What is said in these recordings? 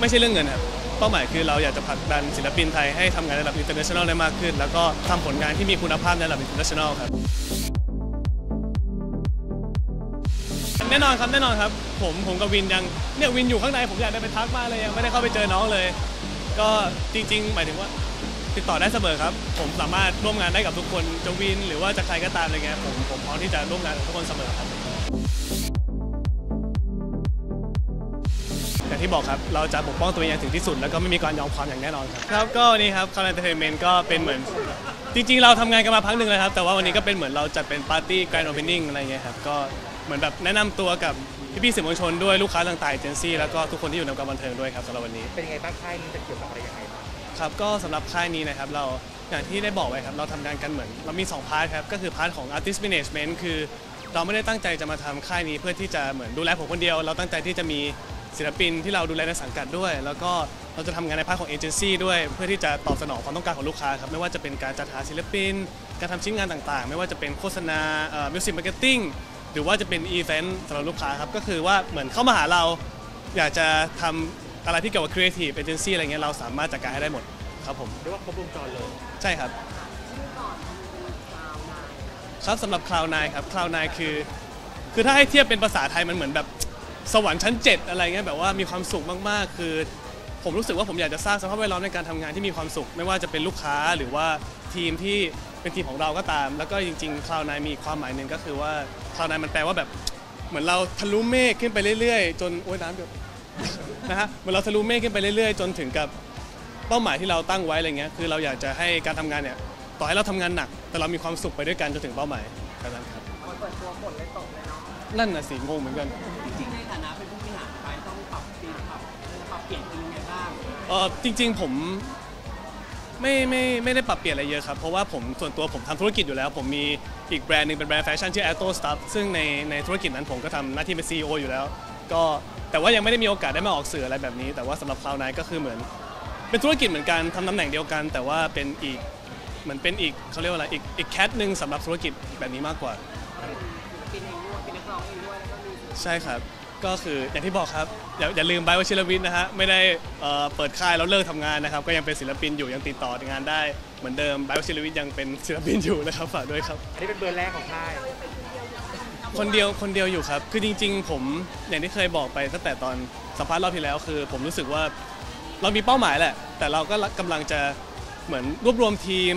ไม่ใช่เรื่องเงินครับเป้าหมายคือเราอยากจะผลักดันศิลปินไทยให้ทำงานในระดับ international ได้มากขึ้น แล้วก็ทำผลงานที่มีคุณภาพในระดับ international ครับแน่นอนครับแน่นอนครับ ผมผมกับวินยังเนี่ยวินอยู่ข้างในผมอยากได้ไปทักมากเลยยังไม่ได้เข้าไปเจอน้องเลย ก็จริง ๆ หมายถึงว่า ติดต่อได้เสมอครับ ผมสามารถร่วมงานได้กับทุกคนจะวินหรือว่าจะใครก็ตามอะไรเงี้ยผมผมพร้อมที่จะร่วมงานกับทุกคนเสมอครับ อย่างที่บอกครับ เราจะปกป้องตัวเองอย่างถึงที่สุด แล้วก็ไม่มีการยอมความอย่างแน่นอนครับครับก็วันนี้ครับคาร์ n นเตอร์เทนเมนต์ก็เป็นเหมือน จริง ๆ เราทำงานกันมาพักหนึ่งแล้วครับ แต่ว่าวันนี้ก็เป็นเหมือนเราจัดเป็นปาร์ตี้ grand opening อะไรเงี้ยครับก็เหมือนแบบแนะนำตัวกับพี่ๆสื่อมวลชนด้วยลูกค้าต่างๆเอเจนซี่แล้วก็ทุกคนที่อยู่ในวงการบันเทิงด้วยครับสำหรับวันนี้ เป็นยังไงบ้างค่ายนี้จะเกี่ยวกับอะไรยังไงบ้างครับก็สำหรับค่ายนี้นะครับเราอย่างที่ได้บอกไว้ครับเราทำงานกันเหมือน เรามี 2 part ครับ ก็คือ part ของ artist management คือ เราไม่ได้ตั้งใจจะมาทำค่ายนี้เพื่อที่จะเหมือนดูแลผมคนเดียว เราตั้งใจที่จะมี ศิลปินที่เราดูแลในสังกัดด้วย แล้วก็เราจะทำงานใน part ของเอเจนซี่ด้วย เพื่อที่จะตอบสนองความต้องการของลูกค้าครับไม่ว่าจะเป็นการจัดหาศิลปิน การทำชิ้นงานต่างๆ ไม่ว่าจะเป็นโฆษณา music marketing หรือว่าจะเป็นอีเวนต์สำหรับลูกค้าครับก็คือว่าเหมือนเข้ามาหาเราอยากจะทำอะไรที่เกี่ยวกับ Creative Agency อะไรเงี้ยเราสามารถจัดการให้ได้หมดครับผม เรียกว่าครบวงจรเลย ใช่ครับ ครับสำหรับ Cloud9 ครับ Cloud9 คือ คือถ้าให้เทียบเป็นภาษาไทยมันเหมือนแบบ สวรรค์ชั้น 7 อะไรเงี้ยแบบว่ามีความสุขมากๆ คือ ผมรู้สึกว่าผมอยากจะสร้างสภาพแวดล้อมในการทำงานที่มีความสุข ไม่ว่าจะเป็นลูกค้าหรือว่าทีมที่เป็นทีมของเราก็ตาม แล้วก็จริงๆ Cloud9 มีอีกความหมายหนึ่งก็คือว่า Cloud9 มันแปลว่าแบบเหมือนเราทะลุเมฆขึ้นไปเรื่อยๆ จนโอ้ยน้ำเดือด นะฮะเหมือนเราทะลุเมฆขึ้นไปเรื่อยๆ จนถึงกับเป้าหมายที่เราตั้งไว้อะไรเงี้ยคือเราอยากจะให้การทำงานเนี่ยต่อให้เราทำงานหนัก แต่เรามีความสุขไปด้วยกันจนถึงเป้าหมายแค่นั้นครับเปิดตัวฝนเลยตกเลยเนาะนั่นน่ะสิงงเหมือนกันจริงๆใน เออจริง ๆ ผมไม่ไม่ไม่ได้ปรับเปลี่ยนอะไรเยอะครับ เพราะว่าผมส่วนตัวผมทำธุรกิจอยู่แล้ว ผมมีอีกแบรนด์หนึ่งเป็นแบรนด์แฟชั่นชื่อ Atto Stuff ซึ่งในในธุรกิจนั้นผมก็ทำหน้าที่เป็น CEO อยู่แล้ว ก็แต่ว่ายังไม่ได้มีโอกาสได้มาออกสื่ออะไรแบบนี้ แต่ว่าสำหรับ Cloud9 ก็คือเหมือน เป็นธุรกิจเหมือนกันทำตำแหน่งเดียวกัน แต่ว่าเป็นอีกเหมือนเป็นอีกเขาเรียกว่าอะไรอีกอีกแคทหนึ่งสำหรับธุรกิจแบบนี้มากกว่าศิลปินเองด้วยเป็นนักร้องเองด้วยแล้วก็มี ใช่ครับ ก็คืออย่างที่บอกครับ อย่าอย่าลืมไบร์ทวชิรวิทย์นะฮะไม่ได้เอ่อเปิดค่ายแล้วเลิกทำงานนะครับ ก็ยังเป็นศิลปินอยู่ยังติดต่องานได้เหมือนเดิมไบร์ทวชิรวิทย์ยังเป็นศิลปินอยู่นะครับฝากด้วยครับ อันนี้เป็นเบอร์แรกของค่าย คนเดียวคนเดียวอยู่ครับ คือจริง ๆ ผมอย่างที่เคยบอกไปตั้งแต่ตอนสัมภาษณ์รอบที่แล้ว คือ ผมรู้สึกว่าเรามีเป้าหมายแหละ แต่เราก็กำลังจะเหมือนรวบรวมทีม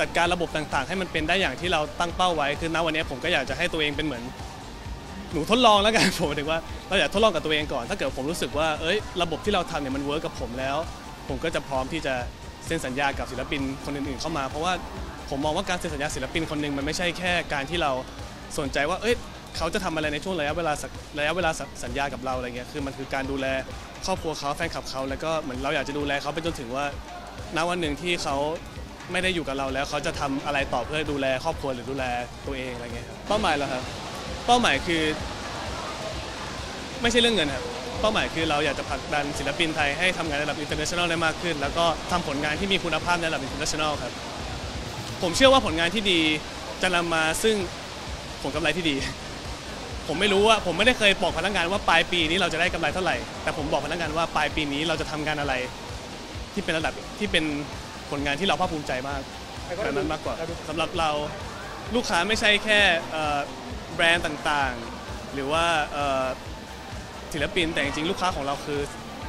จัดการระบบต่างๆ ให้มันเป็นได้อย่างที่เราตั้งเป้าไว้ คือณวันนี้ผมก็อยากจะให้ตัวเองเป็นเหมือน หนูทดลองแล้วกัน ผมหมายถึงว่าเราอยากทดลองกับตัวเองก่อน ถ้าเกิดผมรู้สึกว่าเอ้ยระบบที่เราทำเนี่ยมัน work กับผมแล้ว ผมก็จะพร้อมที่จะเซ็นสัญญากับศิลปินคนอื่นๆเข้ามา เพราะว่าผมมองว่าการเซ็นสัญญาศิลปินคนหนึ่งมันไม่ใช่แค่การที่เราสนใจว่าเอ้ยเขาจะทำอะไรในช่วงระยะเวลาสักระยะเวลาสัญญากับเราอะไรเงี้ยคือมันคือการดูแลครอบครัวเขาแฟนคลับเขาแล้วก็เหมือนเราอยากจะดูแลเขาไปจนถึงว่าณวันหนึ่งที่เขาไม่ได้อยู่กับเราแล้วเขาจะทำอะไรต่อเพื่อดูแลครอบครัวหรือดูแลตัวเองอะไรเงี้ยครับเป้าหมายเหรอครับ เป้าหมายคือ ไม่ใช่เรื่องเงินครับ เป้าหมายคือเราอยากจะผลักดันศิลปินไทยให้ทำงานในระดับ international ได้มากขึ้น แล้วก็ทำผลงานที่มีคุณภาพในระดับ international ครับ ผมเชื่อว่าผลงานที่ดีจะนำมาซึ่งผลกำไรที่ดี ผมไม่รู้ว่าผมไม่ได้เคยบอกพนักงานว่าปลายปีนี้เราจะได้กำไรเท่าไหร่ แต่ผมบอกพนักงานว่าปลายปีนี้เราจะทำงานอะไร ที่เป็นระดับที่เป็นผลงานที่เราภาคภูมิใจมากแบบนั้นมากกว่าสำหรับเราลูกค้าไม่ใช่แค่เอ่อ แบรนด์ต่างๆ หรือว่าศิลปินแต่จริงๆลูกค้าของเราคือ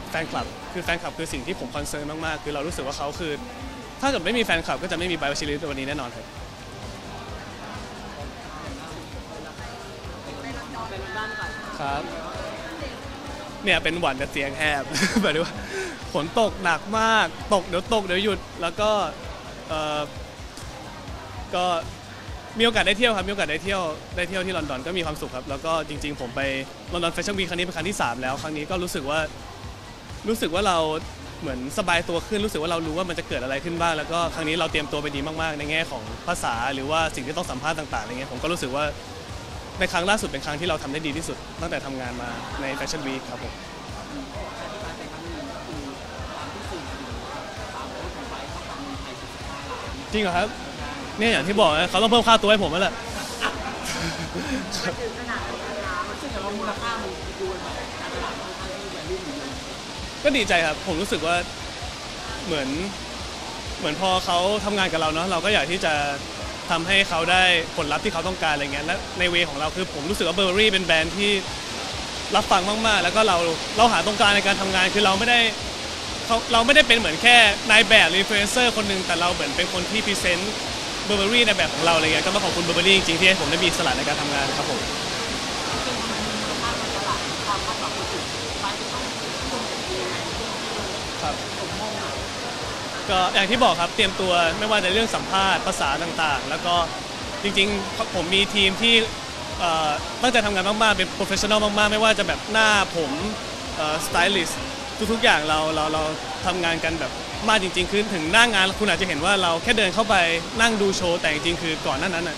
แฟนคลับ คือแฟนคลับคือสิ่งที่ผม concern มากๆ คือเรารู้สึกว่าเขาคือ ถ้าเกิดไม่มีแฟนคลับก็จะไม่มีไบร์ท วชิรวิชญ์วันนี้แน่นอนครับเป็นด้านก่อนครับเนี่ยเป็นหวัดแต่เสียงแหบแบบว่าฝนตกหนักมาก ตกเดี๋ยวตกเดี๋ยวหยุดแล้วก็เออก็ มีโอกาสได้เที่ยวครับ มีโอกาสได้เที่ยวได้เที่ยวที่ลอนดอนก็มีความสุขครับ แล้วก็จริง ๆ ผมไปลอนดอนแฟชั่นวีครั้งนี้เป็นครั้งที่ 3 แล้ว ครั้งนี้ก็รู้สึกว่ารู้สึกว่าเราเหมือนสบายตัวขึ้นรู้สึกว่าเรารู้ว่ามันจะเกิดอะไรขึ้นบ้าง แล้วก็ครั้งนี้เราเตรียมตัวไปดีมากๆ ในแง่ของภาษาหรือว่าสิ่งที่ต้องสัมภาษณ์ต่างๆอะไรเงี้ยผมก็รู้สึกว่าในครั้งล่าสุดเป็นครั้งที่เราทำได้ดีที่สุด ตั้งแต่ทำงานมาในแฟชั่นวีคครับผมจริงเหรอครับ เนี่ยอย่างที่บอกนะเขาต้องเพิ่มค่าตัวให้ผมแล้วแหละ ถึงขนาดนั้นนะมันซึ่งแต่ว่ามูลค่ามันดูแบบการตลาดค่อนข้างที่จะรุ่งเรืองก็ดีใจครับ ผมรู้สึกว่าเหมือนเหมือนพอเขาทำงานกับเราเนาะเราก็อยากที่จะทำให้เขาได้ผลลัพธ์ที่เขาต้องการอะไรเงี้ยและในเวของเราคือผมรู้สึกว่าเบอร์รี่เป็นแบรนด์ที่รับฟังมากๆ แล้วก็เราเราหาตรงกลางในการทำงานคือเราไม่ได้เขาเราไม่ได้เป็นเหมือนแค่นายแบบหรืออินฟลูเอนเซอร์คนหนึ่งแต่เราเหมือนเป็นคนที่ present Burberry ในแบบของเราอะไรเงี้ยก็ต้องขอบคุณ Burberry จริงๆที่ให้ผมได้มีอิสระในการทำงานครับผมเป็นมูลค่าการตลาดความคาดหวังคนอื่นไปจะต้องลงเองไหนครับผมมองอะก็อย่างที่บอกครับเตรียมตัวไม่ว่าในเรื่องสัมภาษณ์ภาษาต่างๆ แล้วก็จริงๆ ผมมีทีมที่เอ่อตั้งใจทำงานมากๆ เป็น professional มากๆ ไม่ว่าจะแบบหน้าผมสไตลิสต์ทุกๆอย่างเราเราเราทำงานกันแบบ มากจริง ๆ คือถึงหน้างานคุณอาจจะเห็นว่าเราแค่เดินเข้าไปนั่งดูโชว์แต่จริงๆคือก่อนหน้านั้นน่ะ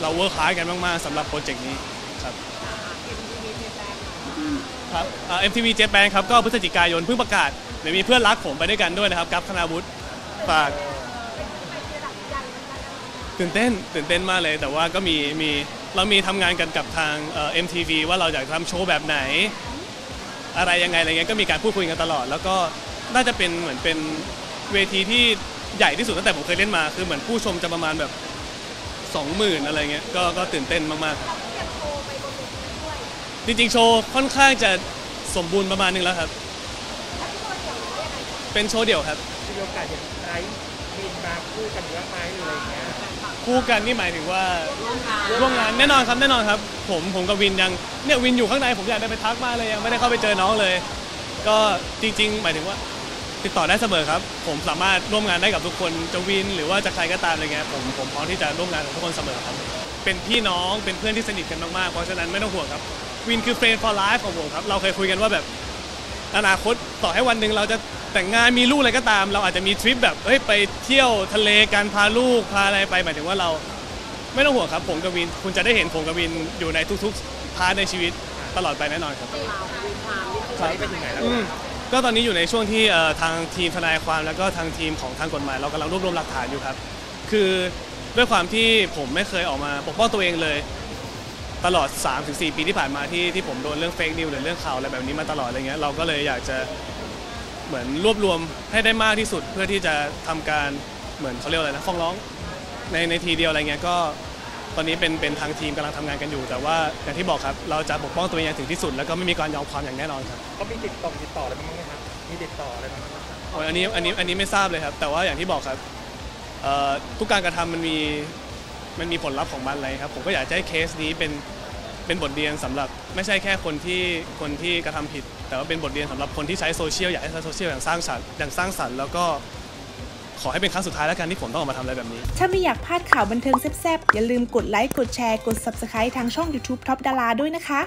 เรา work hard กันมากๆสำหรับโปรเจกต์นี้ครับครับเอ่อ MTV Japan ครับก็พฤศจิกายนเพิ่งประกาศเดี๋ยวมีเพื่อนรักผมไปด้วยกันด้วยนะครับกลัฟคณาวุฒิฝากตื่นเต้นตื่นเต้นมากเลยแต่ว่าก็มีมีเรามีทำงานกันกับทางเอ่อ MTV ว่าเราอยากทำโชว์แบบไหน อะไรยังไงอะไรเงี้ยก็มีการพูดคุยกันตลอด แล้วก็ น่าจะเป็นเหมือนเป็นเวทีที่ใหญ่ที่สุดตั้งแต่ผมเคยเล่นมาคือเหมือนผู้ชมจะประมาณแบบ20,000อะไรเงี้ยก็ก็ตื่นเต้นมากๆครับจริงๆ โชว์ค่อนข้างจะสมบูรณ์ประมาณนึงแล้วครับเป็นโชว์เดี่ยวครับ มีโอกาสเห็นไบรท์บินมาคู่กันเยอะไหมหรืออะไรอย่างเงี้ยคู่กันนี่หมายถึงว่าร่วมงานร่วมงานแน่นอนครับแน่นอนครับ ผมผมกับวินยังเนี่ยวินอยู่ข้างในผมอยากได้ไปทักมากเลยยังไม่ได้เข้าไปเจอน้องเลย ก็จริง ๆ หมายถึงว่า ติดต่อได้เสมอครับ ผมสามารถร่วมงานได้กับทุกคนจะวินหรือว่าจะใครก็ตามอะไรเงี้ยผมผมพร้อมที่จะร่วมงานกับทุกคนเสมอครับ เป็นพี่น้องเป็นเพื่อนที่สนิทกันมากๆเพราะฉะนั้นไม่ต้องห่วงครับวินคือเฟรนด์ for life ของผมครับเราเคยคุยกันว่าแบบอนาคตต่อให้วันหนึ่งเราจะแต่งงานมีลูกอะไรก็ตาม เราอาจจะมีทริปแบบเฮ้ยไปเที่ยวทะเลการพาลูกพาอะไรไปหมายถึงว่าเรา ไม่ต้องห่วงครับผมกับวิน คุณจะได้เห็นผมกับวินอยู่ในทุกๆ part ในชีวิตตลอดไปแน่นอนครับเราวิพามนี่คือไบรท์ไปถึงไหนแล้วอืม ก็ตอนนี้อยู่ในช่วงที่ทางทีมทนายความแล้วก็ทางทีมของทางกฎหมาย เรากำลังรวบรวมหลักฐานอยู่ครับ คือด้วยความที่ผมไม่เคยออกมาปกป้องตัวเองเลย ตลอด 3-4 ปีที่ผ่านมาที่ที่ผมโดนเรื่องเฟกนิวหรือเรื่องข่าวอะไรแบบนี้มาตลอดอะไรเงี้ยเราก็เลยอยากจะเหมือนรวบรวมให้ได้มากที่สุดเพื่อที่จะทำการเหมือนเขาเรียกว่าอะไรนะฟ้องร้องในในทีเดียวอะไรเงี้ยก็ ตอนนี้เป็นเป็นทางทีมกำลังทำงานกันอยู่ แต่ว่าอย่างที่บอกครับเราจะปกป้องตัวเองอย่างถึงที่สุด แล้วก็ไม่มีการยอมความอย่างแน่นอนครับเขามีติดต่อติดต่ออะไรบ้างไหมครับมีติดต่ออะไรบ้างไหมครับโอ้ยอันนี้อันนี้อันนี้ไม่ทราบเลยครับ แต่ว่าอย่างที่บอกครับเอ่อทุกการกระทำมันมีมันมีผลลัพธ์ของมันเลยครับ ผมก็อยากจะให้เคสนี้เป็นเป็นบทเรียนสำหรับไม่ใช่แค่คนที่คนที่กระทำผิด แต่ว่าเป็นบทเรียนสำหรับคนที่ใช้โซเชียลอยากให้ใช้โซเชียลอย่างสร้างสรรค์อย่างสร้างสรรค์แล้วก็ ขอให้เป็นครั้งสุดท้ายแล้วกันที่ผมต้องออกมาทำอะไรแบบนี้ ถ้าไม่อยากพลาดข่าวบันเทิงแซ่บๆ อย่าลืมกดไลค์ กดแชร์ กด Subscribe ทางช่อง YouTube Top ดาราด้วยนะคะ